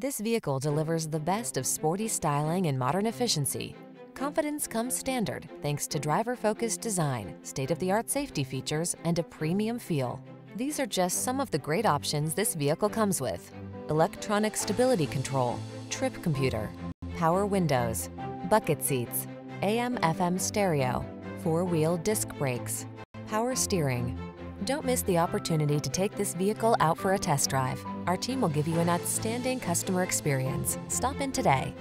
This vehicle delivers the best of sporty styling and modern efficiency. Confidence comes standard thanks to driver-focused design, state-of-the-art safety features, and a premium feel. These are just some of the great options this vehicle comes with. Electronic stability control, trip computer, power windows, bucket seats, AM-FM stereo, four-wheel disc brakes, power steering. Don't miss the opportunity to take this vehicle out for a test drive. Our team will give you an outstanding customer experience. Stop in today.